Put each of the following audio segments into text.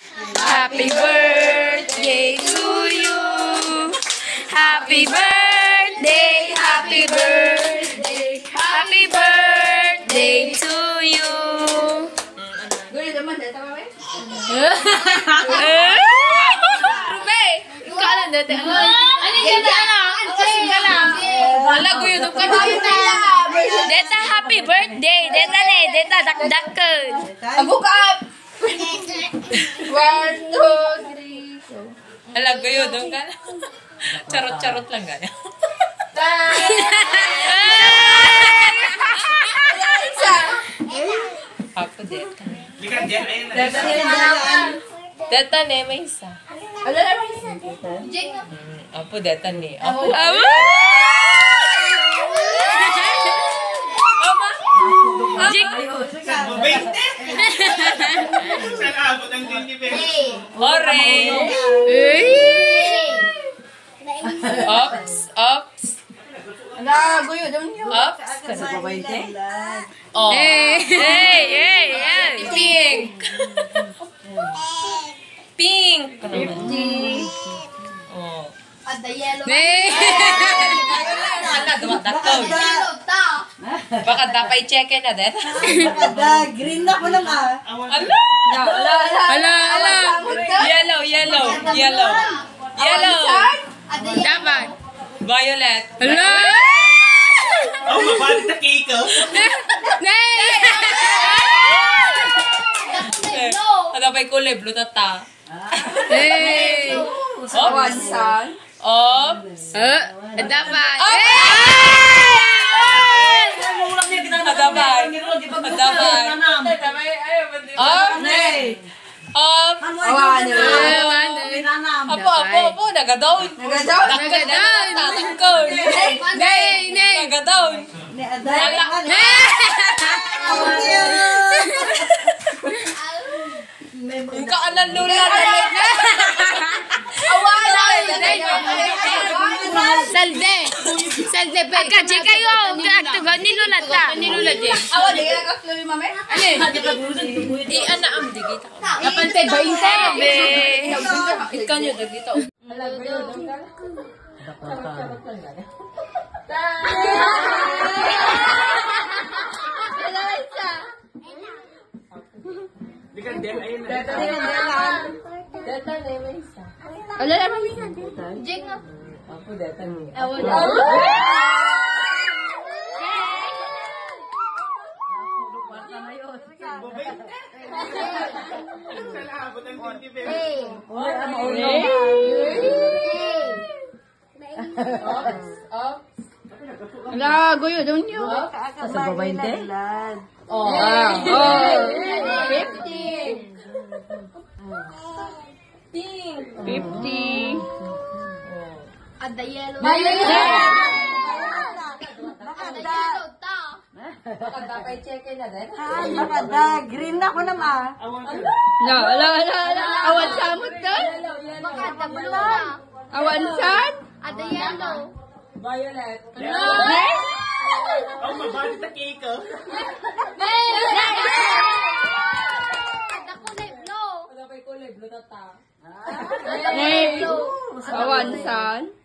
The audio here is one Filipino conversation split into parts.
Happy birthday to you. Happy birthday, happy birthday, happy birthday to you. Rube, ikaw lang dati. Ano yung ka lang? Kasing ka lang. Wala ko yun. Ka Deta, happy birthday. Deta ne, deta, dakdakan. Abukap. One, two, three, four. Alam ko yun, doon ka lang. Charot-charot lang gaya. Ako deta. Deta ne, may isa. Mm, Apo deta ni. Apo. Aba! Uy! Ops, ops, Nagaguyo daw niyo. ops. Oh. Hey! Hey! Hey! Hey! Pink! Pink! Oh. Hey! Ala, dumadakaw. Baka dapat i-check na din. Da, green na ko lang ah. Ala! Hala! Hala! Yellow, yellow, yellow. Yellow. Dapat! Violet. Hala! Oh, mabalik na cake oh. Nay! Eh, Dapat kulay blue tata. Hey! Oops. Oops. Uh, dapat! Oh! Hey! Adamay. Adamay. Oops. Oops. Apo, apo. Nagadaon. Nagadaon. Nagadaon. Tatangkol. Nay! Nay! Nagadaon. Ala. Ika anan lula na Salde! Salde, pagka di kayo, agtugan, nilulat ta. Nilulat din. Awa, di ka nakakluwi mami? Di ana am digita. Kapantay ba yung sabi? Ikaw nyo digita. Data na may isa. Wala naman Apo data ni. Ops, ops. Nagaguyo daw niyo. Sa babae Oh. Oh. Pink. 50. Baka dapat i-check na din. Ay, makada, green na ko naman. No, ala, ala, ala. Awan samot doon. Awan san? Violet. Nay! Oh, mabalik na cake oh. Dapat kulay blue tata. Nay! Awan san? Ops. Dapat. Nay! Awan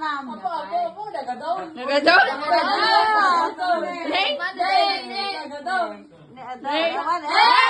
na. Apo, apo, apo. Nagadaon. Nagadaon? Nagadaon. Nay! Nagadaon. Nay! Awan, eh.